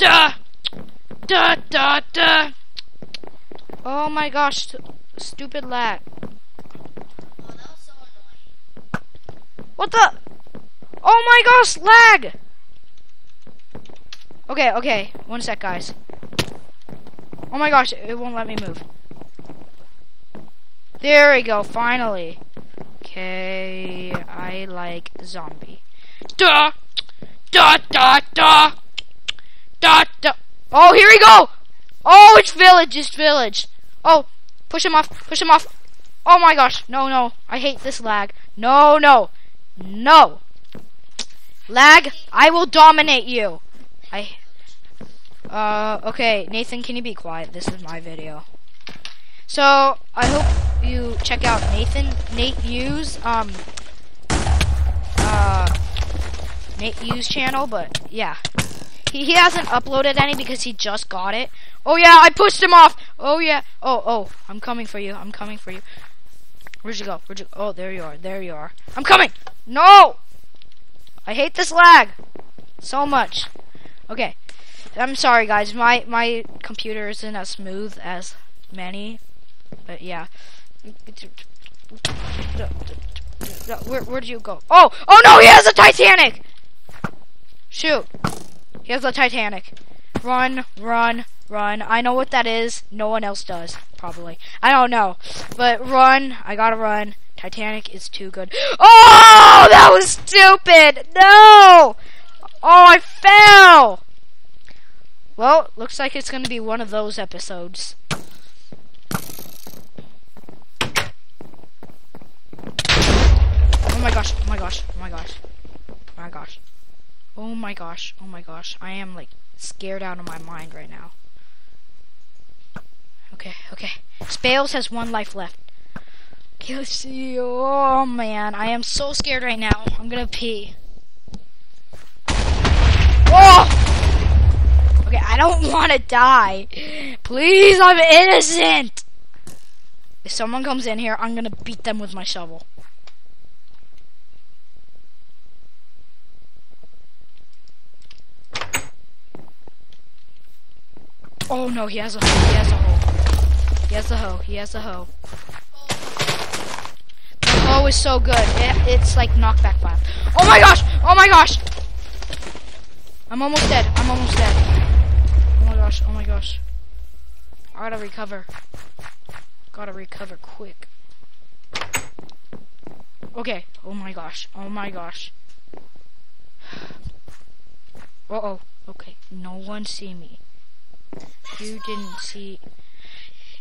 Da! Da da da! Oh my gosh, st stupid lag. What the? Oh my gosh, lag! Okay, okay, one sec, guys. Oh my gosh, it won't let me move. There we go, finally. Okay, I like zombie. Da! Da da da! Da, da. Oh, here we go. Oh, it's village. It's village. Oh, push him off. Push him off. Oh my gosh. No, no. I hate this lag. No, no. No. Lag, I will dominate you. I. Uh, okay. Nathan, can you be quiet? This is my video. So, I hope you check out Nathan, Nate U's, um, uh, Nate U's channel, but yeah. He, he hasn't uploaded any because he just got it. Oh yeah, I pushed him off. Oh yeah. Oh, oh, I'm coming for you. I'm coming for you. Where'd you go? Where'd you Oh, there you are. There you are. I'm coming. No! I hate this lag so much. Okay. I'm sorry guys. My my computer isn't as smooth as many. But yeah. Where where'd you go? Oh! Oh no, he has a Titanic! Shoot. He has the Titanic. Run, run, run. I know what that is. No one else does, probably. I don't know. But run. I gotta run. Titanic is too good. Oh, that was stupid. No. Oh, I fell. Well, looks like it's gonna be one of those episodes. Oh my gosh, oh my gosh, oh my gosh, oh my gosh. Oh my gosh, oh my gosh. I am like scared out of my mind right now. Okay, okay. Spales has one life left. Okay. Oh man, I am so scared right now. I'm gonna pee. Oh! Okay, I don't want to die. Please, I'm innocent. If someone comes in here, I'm gonna beat them with my shovel. Oh no, he has a hoe. He has a hoe. He has a hoe. He has a hoe. The hoe is so good. It, it's like knockback fire. Oh my gosh! Oh my gosh! I'm almost dead. I'm almost dead. Oh my gosh. Oh my gosh. I gotta recover. Gotta recover quick. Okay. Oh my gosh. Oh my gosh. Uh oh. Okay. No one see me. You didn't see.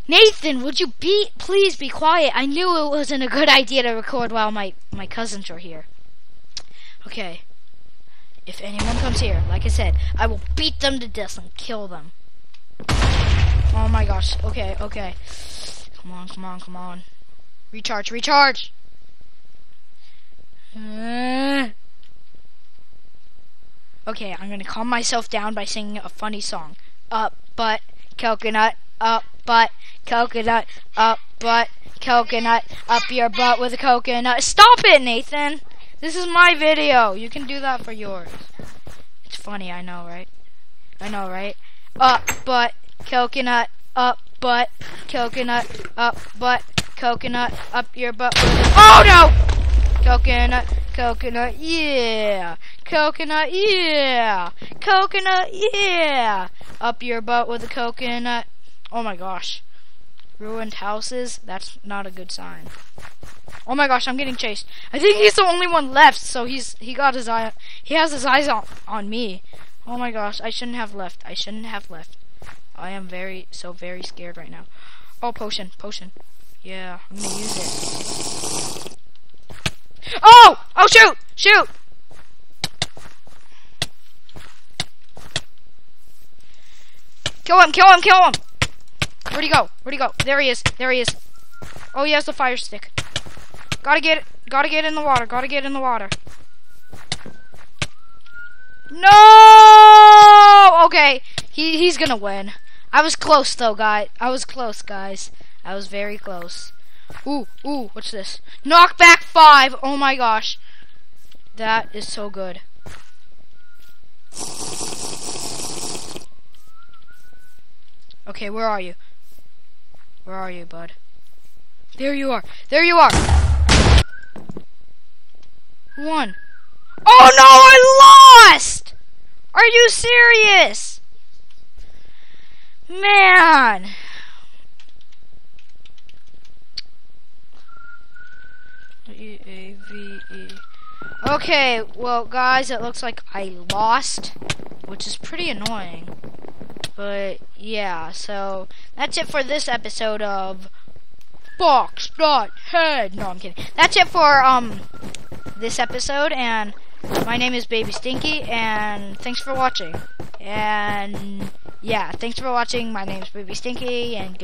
Nathan, would you be please be quiet? I knew it wasn't a good idea to record while my my cousins are here. Okay. If anyone comes here, like I said, I will beat them to death and kill them. Oh my gosh. Okay, okay. Come on, come on, come on. Recharge, recharge. Uh, okay, I'm gonna calm myself down by singing a funny song up butt, coconut, up butt, coconut, up butt, coconut, up your butt with a coconut. Stop it, Nathan! This is my video. You can do that for yours. It's funny, I know, right? I know, right? Up butt, coconut, up butt, coconut, up butt, coconut, up your butt Oh no! Coconut, coconut, yeah! Coconut, yeah! Coconut, yeah! Up your butt with a coconut. Oh my gosh. Ruined houses? That's not a good sign. Oh my gosh, I'm getting chased. I think he's the only one left, so he's he got his eye he has his eyes on on me. Oh my gosh, I shouldn't have left. I shouldn't have left. I am very so very scared right now. Oh potion, potion. Yeah, I'm gonna use it. Oh! Oh shoot! Shoot! Kill him, kill him, kill him! Where'd he go? Where'd he go? There he is. There he is. Oh, he has the fire stick. Gotta get, it. gotta get in the water. Gotta get in the water. No! Okay, he he's gonna win. I was close though, guys. I was close, guys. I was very close. Ooh, ooh, what's this? Knockback five. Oh my gosh, that is so good. Okay, where are you? Where are you, bud? There you are. There you are. Won? Oh no, I lost! Are you serious? Man. E A V E. Okay, well, guys, it looks like I lost, which is pretty annoying. But yeah, so that's it for this episode of Box Dot Head. No, I'm kidding. That's it for um this episode, and my name is Baby Stinky, and thanks for watching. And yeah, thanks for watching. My name is Baby Stinky, and